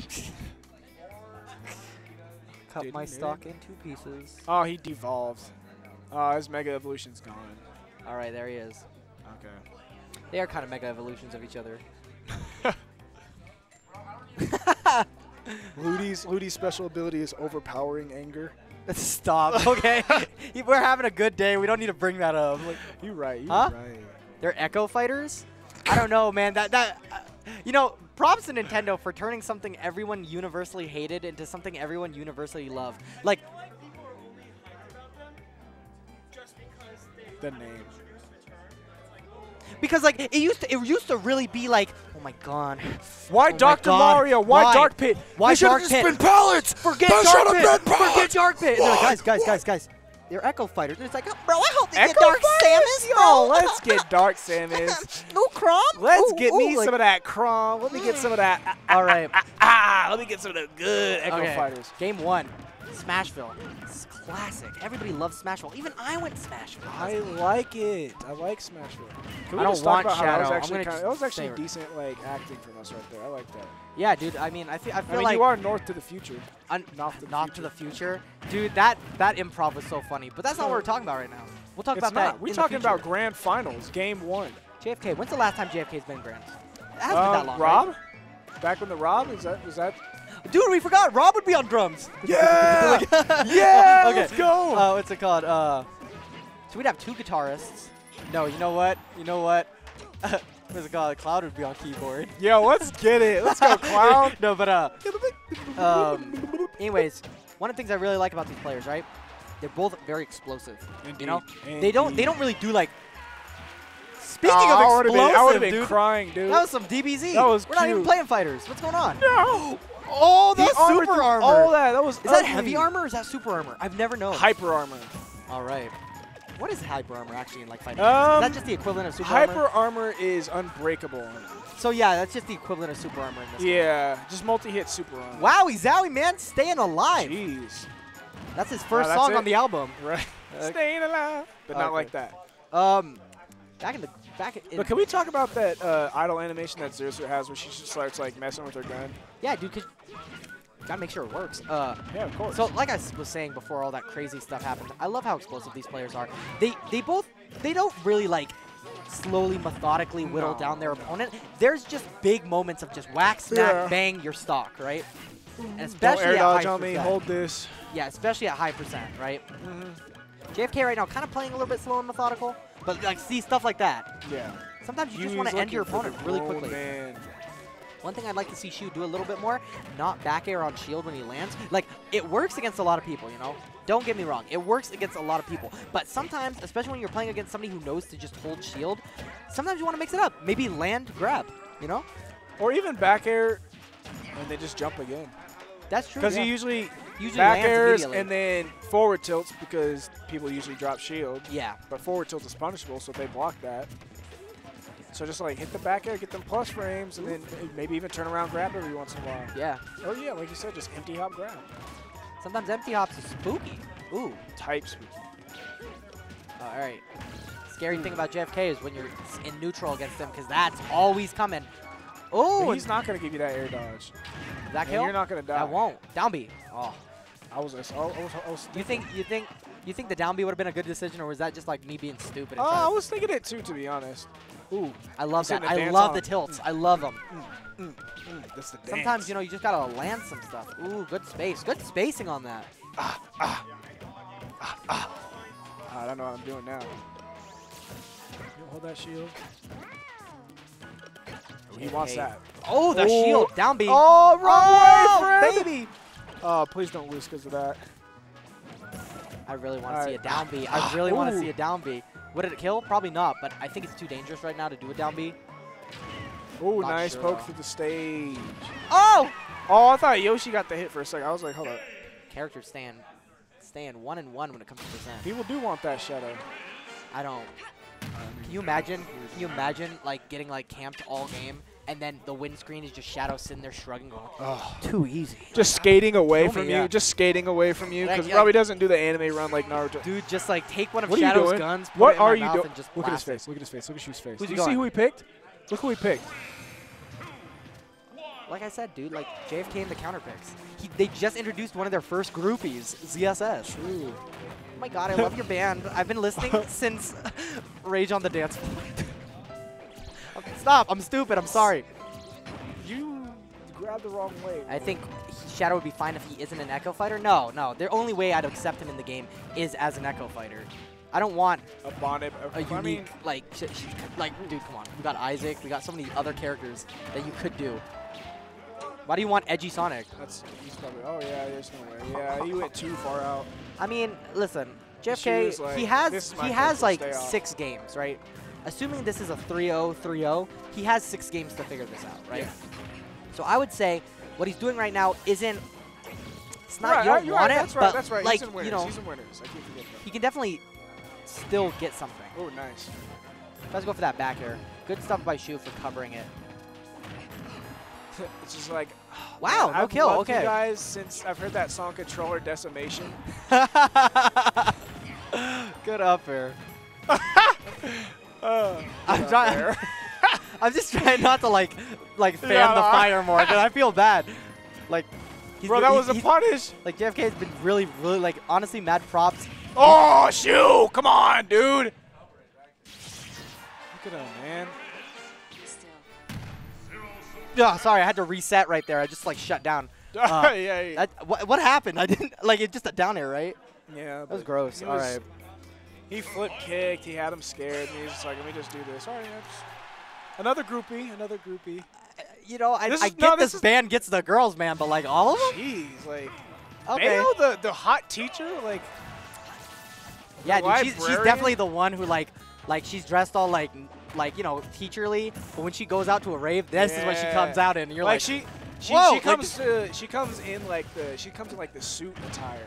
Cut my stock in two pieces. Oh, he devolved. Oh, his Mega Evolution's gone. All right, there he is. Okay. They are kind of mega evolutions of each other. Ludi's Ludi's special ability is overpowering anger. Stop. Okay, we're having a good day. We don't need to bring that up. Like, You right. You Huh? right. they're Echo Fighters. I don't know, man. That that. Uh, you know, props to Nintendo for turning something everyone universally hated into something everyone universally loved. Like, The name. because like it used to, it used to really be like, oh my god, Why Oh Dr. Mario? Why, Why? Dark Pit? Why They should've Dark just Pit? been pallets. forget They Dark Pit, forget. Dark Pit. And they're like, Why? guys, guys, guys, guys. They're Echo Fighters. And it's like, oh, bro, I hope they Echo get Dark Fighters? Samus, Yo, let's get Dark Samus. no Chrom. Let's Ooh, get ooh, me like- some of that Chrom. Let me get some of that. Ah, ah, All right. ah, ah, let me get some of the good Echo Okay. Fighters. Game one, Smashville. It's classic. Everybody loves Smashville. Even I went Smashville. I like it. I like Smashville. Can we I don't just talk want about how that was Shadow. I'm actually gonna kinda, that was actually decent like acting from us right there. I like that. yeah, dude. I mean, I feel. I I mean, like you are north to the future. Not to the not future. to the future, dude. That that improv was so funny. But that's not what we're talking about right now. We'll talk It's about not. that. We're talking about grand finals, game one. JFK. When's the last time JFK's been grand? It hasn't Um, been that long. Rob? right? Back when the Rob is that was that? Dude, we forgot. Rob would be on drums. Yeah, yeah. okay. Let's go. Uh, what's it called? Uh, so we'd have two guitarists. No, you know what? You know what? what's it called? Cloud would be on keyboard. Yo, let's get it. Let's go, Cloud. no, but uh, um, anyways, one of the things I really like about these players, right? They're both very explosive. You know, they don't they don't really do like. Speaking Oh, of would've I would have been dude, crying, dude. that was some DBZ. That was We're not even playing fighters. What's going on? no. Oh, He that's super armor. All that. That was Is that heavy armor or is that super armor? I've never known. Hyper armor. All right. What is hyper armor actually in like fighting? Um, is that just the equivalent of super armor? Hyper armor is unbreakable armor. So yeah, that's just the equivalent of super armor in this. game. Yeah, just multi-hit super armor. Wowie zowie, man, staying alive. Jeez. That's his first that's song it? on the album. Right. Staying alive, but not Okay. like that. Um, back in the back. But can we talk about that uh, idle animation that Zersu has, where she just starts like messing with her gun? yeah, dude, 'cause gotta make sure it works. Uh, Yeah, of course. so like I was saying before, all that crazy stuff happened. I love how explosive these players are. They they both they don't really like slowly methodically whittle No, down their opponent. There's just big moments of just whack, smack, Yeah. bang your stock, right? And Don't especially air at dodge high on me. percent. Hold this. Yeah, especially at high percent, right? Mm-hmm. JFK right now kind of playing a little bit slow and methodical, but like see stuff like that. Yeah. Sometimes you, just want to end your opponent really quickly. Man. One thing I'd like to see Shoe do a little bit more, not back air on shield when he lands. Like, it works against a lot of people, you know? Don't get me wrong, it works against a lot of people. But sometimes, especially when you're playing against somebody who knows to just hold shield, sometimes you want to mix it up. Maybe land, grab, you know? Or even back air, and they just jump again. That's true. Because yeah. he usually usually back airs and then forward tilts because people usually drop shield. yeah. But forward tilt is punishable, so they block that. So just like hit the back air, get them plus frames, and then maybe even turn around grab every once in a while. Yeah. Oh yeah, like you said, just empty hop grab. Sometimes empty hops is spooky. Ooh. Type spooky. Oh, all right. Scary thing about JFK is when you're in neutral against him, because that's always coming. Oh, he's not gonna give you that air dodge. That And kill? you're not gonna die. I won't. Down B. Oh. I was, I was, I was, I was You think you think you think the down B would have been a good decision, or was that just like me being stupid? Oh, trying I was thinking it too, to be honest. Ooh, I love that. I love on the it. tilts. I love them. mm, that's the Sometimes you know you just gotta land some stuff. Ooh, good space. Good spacing on that. Ah, ah, ah. I don't know what I'm doing now. You hold that shield. He wants that. Oh, the Oh. shield down B. Oh, Oh, wrong way, friend. baby. Oh, please don't lose because of that. I really want to see a down B. I really want to see a down B. Would it kill? Probably not, but I think it's too dangerous right now to do a down B. Oh, nice sure, poke though. through the stage. Oh! Oh, I thought Yoshi got the hit for a second. I was like, hold up. Characters staying, staying one and one when it comes to percent. People do want that shadow. I don't. Can you imagine? Can you imagine like getting like camped all game and then the windscreen is just Shadow sitting there shrugging, going, Oh. "Too easy." Just skating away from me, you. yeah. Just skating away from you Like- because like- probably doesn't do the anime run like Naruto. Dude, just like take one of What are Shadow's doing? guns. Put What it in my are you mouth doing? and just Look at his face. Look at his face. Look at Shoe's face. Who's Do he you see who he picked? Look who he picked. like I said, dude, like JFK and the counter picks. He, they just introduced one of their first groupies, ZSS. True. Oh my god, I love your band. I've been listening since Rage on the Dance Floor. Okay, Stop, I'm stupid, I'm sorry. You grabbed the wrong way. I think Shadow would be fine if he isn't an Echo Fighter. No, no, the only way I'd accept him in the game is as an Echo Fighter. I don't want a bonnet. a I unique, mean, like, sh sh like, dude, come on. We got Isaac, we got so many other characters that you could do. Why do you want Edgy Sonic? that's he's probably. Oh yeah, there's no way. Yeah, he went too far out. I mean, listen, She JFK, like, he has "This is my he has like six games, right? Assuming this is a 3-0, 3-0, he has six games to figure this out, right? Yeah. So I would say what he's doing right now isn't. It's not right, you don't want right, it, That's right. but That's right. like he's in winners. you know, he's in winners. I keep forgetting he can definitely still get something. Oh, nice. Let's go for that back air. Good stuff by Shoe for covering it. it's just like. Wow, man, no I've kill. loved you Okay. guys, since I've heard that song "Controller Decimation." Good up air. Uh, I'm trying. I'm just trying not to like, like fan Yeah, the I- fire more because I feel bad. Like, he's Bro, that he- was a he's- punish. Like JFK has been really, really like honestly mad props. Oh, shoot! Come on, dude. Look at him, man. Yeah, sorry, I had to reset right there. I just like shut down. yeah, yeah. That, what, what happened? I didn't like it. Just a down air, right? yeah That was gross. he All was- right. He flip kicked. He had him scared, and he's just like, "Let me just do this." All right, yeah, just- another groupie, another groupie. Uh, you know, I, This I is- get no, this, this is- band gets the girls, man, but like all of them. Jeez, like Okay. Mayo, the the hot teacher, like Yeah, dude, she's, she's definitely the one who like, like she's dressed all like, like you know, teacherly. But when she goes out to a rave, this is what she comes out in. And you're like, like, she. She, Whoa, she like comes to she comes in like the she comes in like the suit attire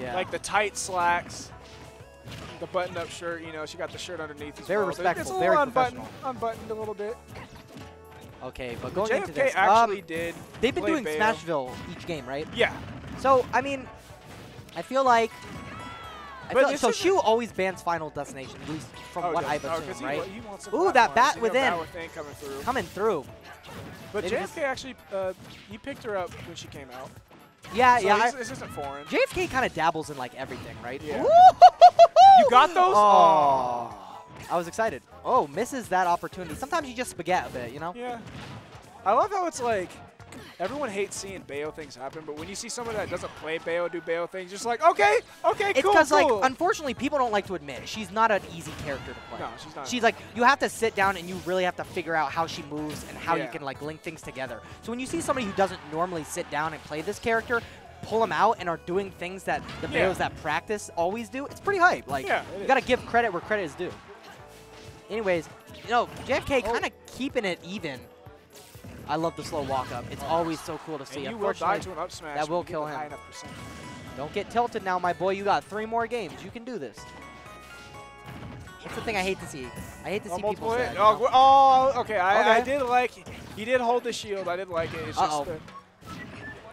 yeah. like the tight slacks the button-up shirt you know she got the shirt underneath as Very well. Respectful, very unbuttoned, professional. unbuttoned a little bit. okay, but going into JFK this, actually um, did. they've been doing Bayo. Smashville each game, right? Yeah, So I mean, I feel like. I feel like, so Shoe always bans Final Destination, at least from Oh, what I've oh, assumed, he, right? wa- he Ooh, that bat within. bat within coming through. Coming through. But JFK actually, uh, he picked her up when she came out. Yeah, So yeah. this, this isn't foreign. JFK kind of dabbles in like everything, right? Yeah. You got those? Oh. I was excited. Oh, misses that opportunity. Sometimes you just spaghetti a bit, you know? Yeah. I love how it's like everyone hates seeing Bayo things happen, but when you see someone that doesn't play Bayo do Bayo things, just like, okay, okay, It's cool, because, cool. like, unfortunately, people don't like to admit she's not an easy character to play. no, she's not. She's like, you have to sit down and you really have to figure out how she moves and how you can like link things together. So when you see somebody who doesn't normally sit down and play this character, pull them out and are doing things that the Yeah. Bayos that practice always do, it's pretty hype. Like, Yeah, you gotta give credit where credit is due. Anyways, you know, JFK Oh. kind of keeping it even. I love the slow walk up. It's oh. always so cool to see. and you will die to an up smash. that will kill him. high enough percent. don't get tilted now, my boy. You got three more games. You can do this. That's the thing I hate to see. I hate to Oh, see people multiple say. you Oh, know? oh, okay. I, I did like. He did hold the shield. I did like it. It's Uh-oh. just the,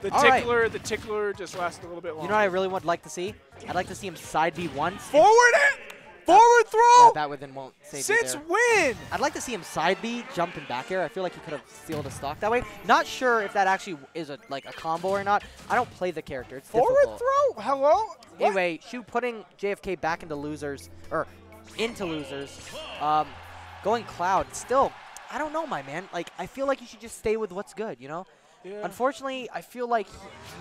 the All right. tickler. The tickler just lasted a little bit longer. You know what I really would like to see? I'd like to see him side B once. Forward it. Forward Yeah, throw. that within won't save there. when? I'd like to see him side B, jump and back air. I feel like he could have sealed a stock that way. Not sure if that actually is a like a combo or not. I don't play the character. It's Forward difficult. throw. Hello. What? Anyway, Shoe putting JFK back into losers or into losers. Um, going Cloud. Still, I don't know, my man. Like I feel like you should just stay with what's good. You know. Yeah. Unfortunately, I feel like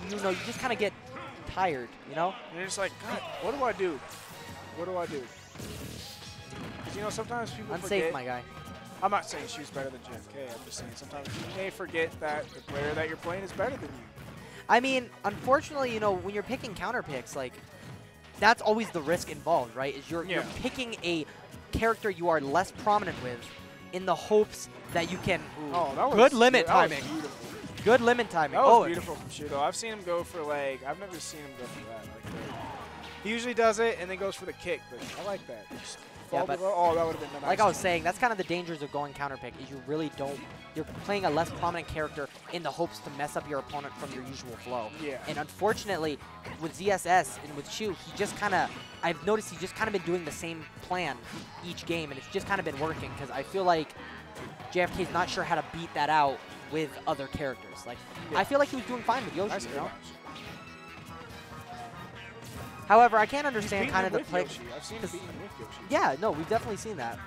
you know you just kind of get tired. You know. And you're just like, God, what do I do? What do I do? 'Cause, you know, sometimes people Unsafe, forget. my guy. I'm not saying she's better than JFK. I'm just saying sometimes you may forget that the player that you're playing is better than you. I mean, unfortunately, you know, when you're picking counter picks, like that's always the risk involved, right? Is you're you're picking a character you are less prominent with in the hopes that you can ooh, Oh, that was good limit timing. Good limit timing. That oh, beautiful from Shudo. I've seen him go for like I've never seen him go for that. Like he usually does it and then goes for the kick, but I like that. Just Yeah, but below- oh, that would have been the nice. like I was saying, that's kind of the dangers of going counter pick. Is you really don't. You're playing a less prominent character in the hopes to mess up your opponent from your usual flow. Yeah. And unfortunately, with ZSS and with Shoe, he just kind of, I've noticed he's just kind of been doing the same plan each game, and it's just kind of been working because I feel like JFK's not sure how to beat that out with other characters. Like, Yeah. I feel like he was doing fine with Yoshi, Nice you know? However, I can't understand kind of the play. Yoshi. I've seen him 'cause- beaten with Yoshi. Yeah, no, we've definitely seen that.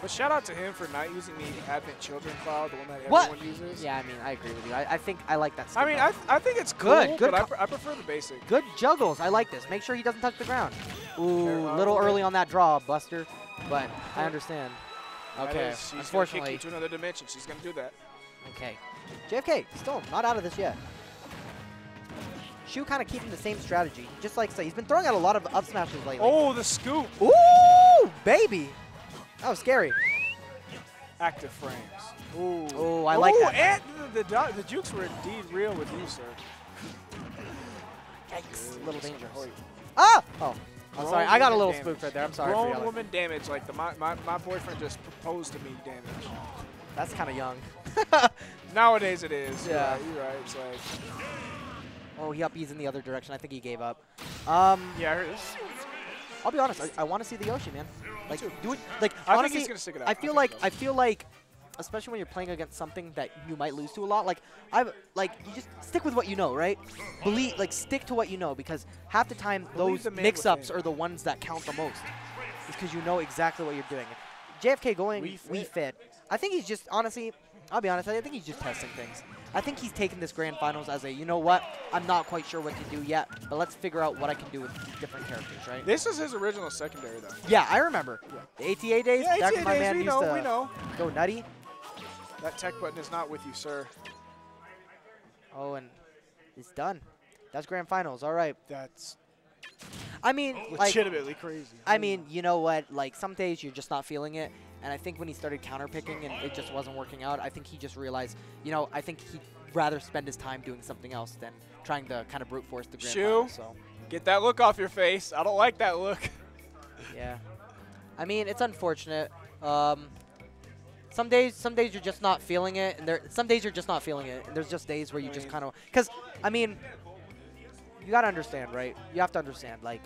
But shout out to him for not using the Advent Children Cloud, the one that What? everyone uses. Yeah, I mean, I agree with you. I, I think I like that. I mean, up. I, I think it's Good, cool, good but I, co- pre- I prefer the basic. Good juggles. I like this. Make sure he doesn't touch the ground. Ooh, Careful. Uh, little early on that draw, Buster. But I understand. Okay. is- she's Unfortunately. to another dimension. She's gonna do that. Okay. JFK, still not out of this yet. Shoe kind of keeping the same strategy. Just like say, he's been throwing out a lot of up smashes lately. Oh, the scoop. Ooh, baby. That was scary. Active frames. Ooh. Oh, I like Ooh, that. and the, the, the jukes were indeed real with you, sir. Yikes. Little dangerous. Ah! Oh, I'm sorry. I got a little damage. spooked right there. I'm sorry Grown woman damage. Like the my, my, my boyfriend just proposed to me damage. That's kind of young. Nowadays it is. Yeah. You're right. You're right. It's like, oh, he up E's in the other direction. I think he gave up. Um, yeah, I heard this. I'll be honest. I, I want to see the Yoshi, man. Like, do it. Like, I honestly, think he's gonna stick it out. I feel think like so. I feel like, especially when you're playing against something that you might lose to a lot. Like I've like you just stick with what you know, right? Believe like stick to what you know because half the time Believe those the mix-ups are the ones that count the most. Is because you know exactly what you're doing. JFK going We we fit. fit. I think he's just honestly. I'll be honest. I think he's just testing things. I think he's taking this grand finals as a you know what I'm not quite sure what to do yet, but let's figure out what I can do with different characters, right? This is his original secondary, though. Yeah, I remember the ATA days. Yeah, back ATA when my days, man we used know, to we know. go nutty. That tech button is not with you, sir. Oh, and it's done. That's grand finals. All right. That's I mean, like, legitimately crazy. I mean, you know what? Like, some days you're just not feeling it. And I think when he started counter picking and it just wasn't working out, I think he just realized, you know, I think he'd rather spend his time doing something else than trying to kind of brute force the grand finals. So, Get that look off your face. I don't like that look. yeah. I mean, it's unfortunate. Um, some days, some days you're just not feeling it, and there, some days you're just not feeling it, and there's just days where you just kind of, because, I mean, you gotta understand, right? You have to understand, like,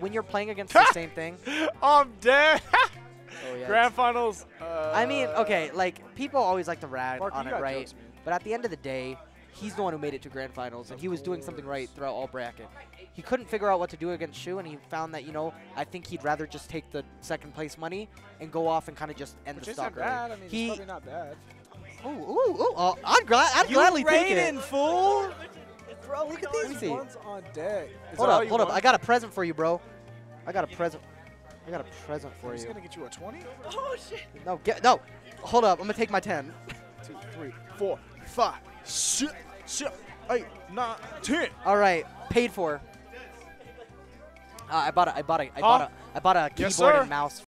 when you're playing against the same thing. I'm dead. Oh yeah. Grand finals. Uh, I mean, okay, like people always like to rag Mark, on it, right? jokes. But at the end of the day, he's the one who made it to grand finals, and he was doing something right throughout all bracket. He couldn't figure out what to do against Shoe, and he found that you know I think he'd rather just take the second place money and go off and kind of just end Which the isn't stock bad. I mean, he, it's probably not bad. ooh, ooh, ooh, oh, I'd, glad, I'd gladly take it. fool. Bro, look at these see. ones on deck. Is Hold up, you hold up. want? I got a present for you, bro. I got a present. I got a present for you. He's you. gonna get you a 20, Oh shit! No, get no. Hold up. I'm gonna take my ten. two, three, four, five, six, seven, eight, nine, ten. All right, paid for. Uh, I bought a, I bought a, I Huh? bought a, I bought a keyboard Yes, and mouse